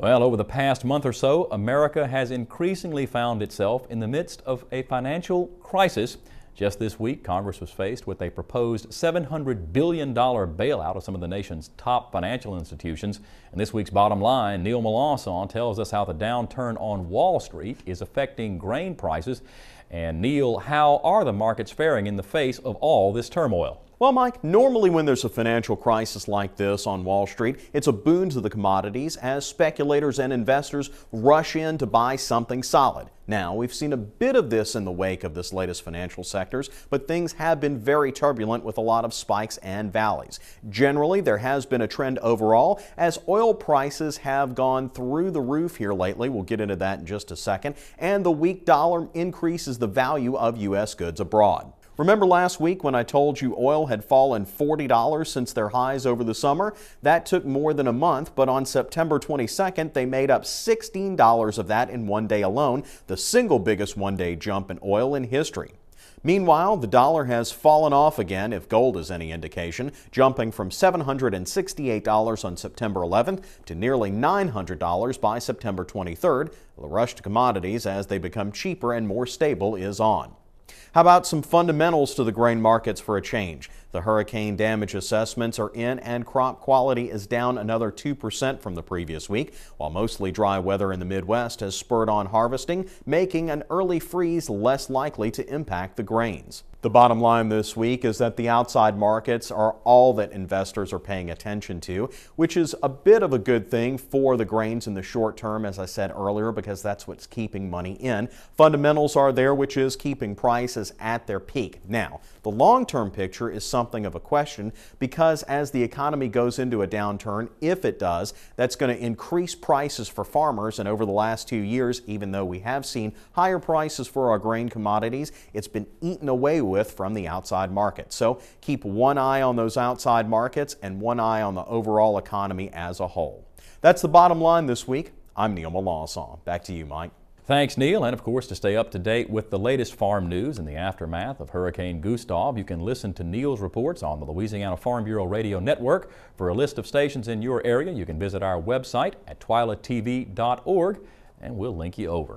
Well, over the past month or so, America has increasingly found itself in the midst of a financial crisis. Just this week, Congress was faced with a proposed $700 billion bailout of some of the nation's top financial institutions. And this week's bottom line, Neil Melancon tells us how the downturn on Wall Street is affecting grain prices. And Neil, how are the markets faring in the face of all this turmoil? Well, Mike, normally when there's a financial crisis like this on Wall Street, it's a boon to the commodities as speculators and investors rush in to buy something solid. Now, we've seen a bit of this in the wake of this latest financial sectors, but things have been very turbulent with a lot of spikes and valleys. Generally, there has been a trend overall as oil prices have gone through the roof here lately. We'll get into that in just a second. And the weak dollar increases the value of U.S. goods abroad. Remember last week when I told you oil had fallen $40 since their highs over the summer? That took more than a month, but on September 22nd, they made up $16 of that in one day alone, the single biggest one day jump in oil in history. Meanwhile, the dollar has fallen off again, if gold is any indication, jumping from $768 on September 11th to nearly $900 by September 23rd. The rush to commodities as they become cheaper and more stable is on. How about some fundamentals to the grain markets for a change? The hurricane damage assessments are in and crop quality is down another 2% from the previous week, while mostly dry weather in the Midwest has spurred on harvesting, making an early freeze less likely to impact the grains. The bottom line this week is that the outside markets are all that investors are paying attention to, which is a bit of a good thing for the grains in the short term, as I said earlier, because that's what's keeping money in. Fundamentals are there, which is keeping prices at their peak. Now, the long term picture is something of a question because as the economy goes into a downturn, if it does, that's going to increase prices for farmers. And over the last two years, even though we have seen higher prices for our grain commodities, it's been eaten away with from the outside market. So keep one eye on those outside markets and one eye on the overall economy as a whole. That's the bottom line this week. I'm Neil Melancon. Back to you, Mike. Thanks, Neil. And of course, to stay up to date with the latest farm news in the aftermath of Hurricane Gustav, you can listen to Neil's reports on the Louisiana Farm Bureau Radio Network. For a list of stations in your area, you can visit our website at twilatv.org and we'll link you over.